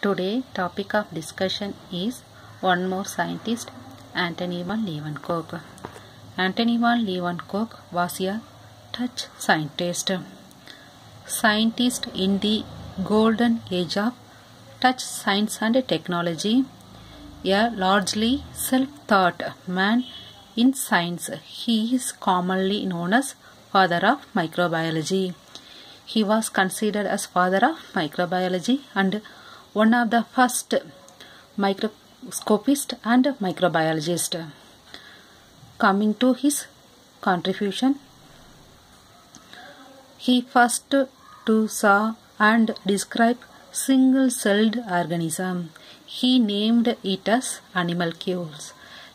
Today topic of discussion is one more scientist Antony van Leeuwenhoek. Antony van Leeuwenhoek was a Dutch scientist. Scientist in the golden age of Dutch science and technology. A largely self-taught man in science, he is commonly known as father of microbiology. He was considered as father of microbiology and one of the first microscopist and microbiologist. Coming to his contribution, he first to saw and describe single-celled organism. He named it as animalcules.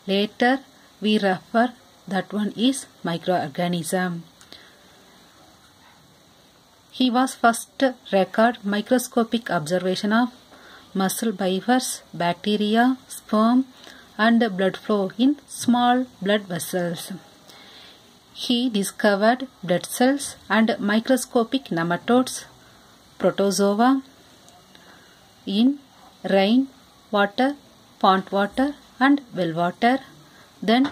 Later, we refer that one is microorganism. He was first record microscopic observation of muscle fibers, bacteria, sperm and blood flow in small blood vessels. He discovered blood cells and microscopic nematodes, protozoa in rain, water, pond water and well water. Then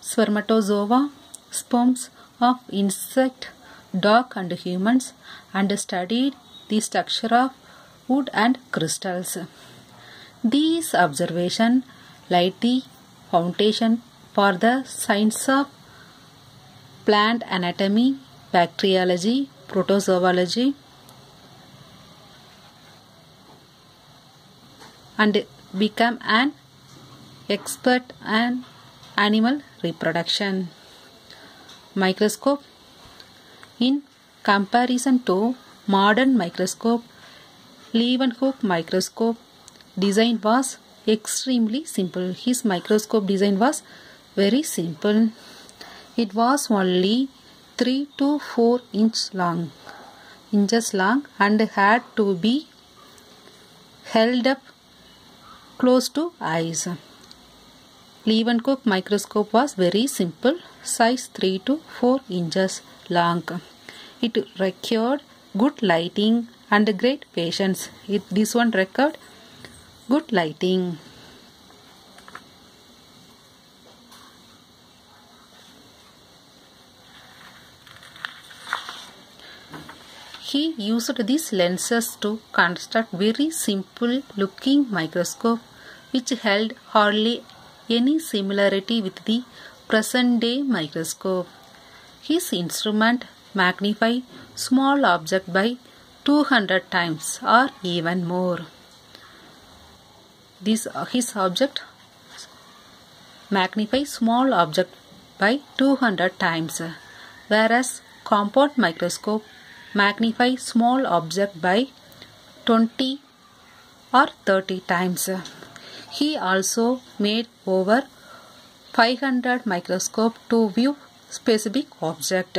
spermatozoa, sperms of insect, dog and humans and studied the structure of wood and crystals. These observations laid the foundation for the science of plant anatomy, bacteriology, protozoology, and become an expert on animal reproduction. Microscope in comparison to modern microscope, Leeuwenhoek microscope design was extremely simple. His microscope design was very simple. It was only 3 to 4 inch long, inches long and had to be held up close to eyes. Leeuwenhoek microscope was very simple, size 3 to 4 inches long. It required good lighting and great patience. It, this one record good lighting. He used these lenses to construct very simple looking microscope which held hardly any similarity with the present day microscope. His instrument magnify small object by 200 times or even more. This uh, his object magnify small object by 200 times whereas compound microscope magnify small object by 20 or 30 times. He also made over 500 microscope to view specific object.